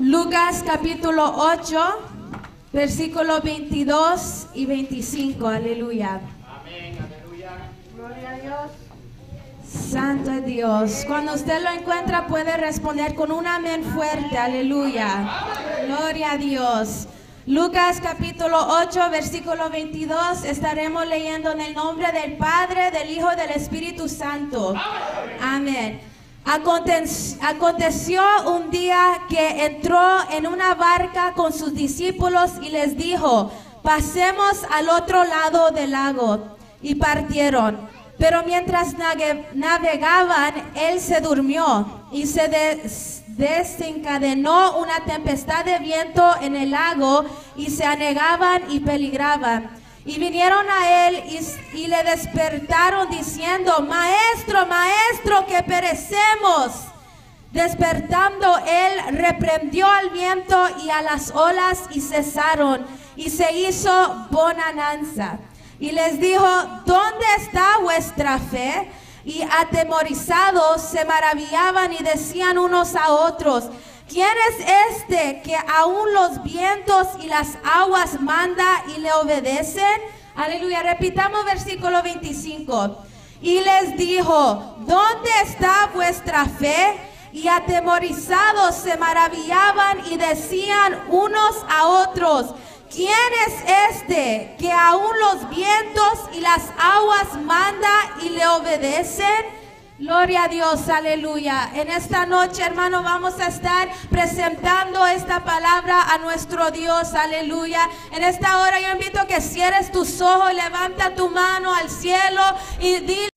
Lucas capítulo 8, versículo 22 y 25. Aleluya. Amén, aleluya. Gloria a Dios. Santo es Dios. Cuando usted lo encuentra puede responder con un amén fuerte. Aleluya. Gloria a Dios. Lucas capítulo 8, versículo 22. Estaremos leyendo en el nombre del Padre, del Hijo y del Espíritu Santo. Amén. Aconte- Aconteció un día que entró en una barca con sus discípulos y les dijo, pasemos al otro lado del lago. Y partieron. Pero mientras navegaban, él se durmió y se des- desencadenó una tempestad de viento en el lago y se anegaban y peligraban. Y vinieron a él y, le despertaron diciendo, Maestro, Maestro, que perecemos. Despertando él reprendió al viento y a las olas y cesaron y se hizo bonanza. Y les dijo, ¿dónde está vuestra fe? Y atemorizados se maravillaban y decían unos a otros, ¿quién es este que aún los vientos y las aguas manda y le obedecen? Aleluya, repitamos versículo 25. Y les dijo, ¿dónde está vuestra fe? Y atemorizados se maravillaban y decían unos a otros, ¿quién es este que aún los vientos y las aguas manda y le obedecen? Gloria a Dios, aleluya. En esta noche, hermano, vamos a estar presentando esta palabra a nuestro Dios, aleluya. En esta hora yo invito a que cierres tus ojos, levanta tu mano al cielo y dile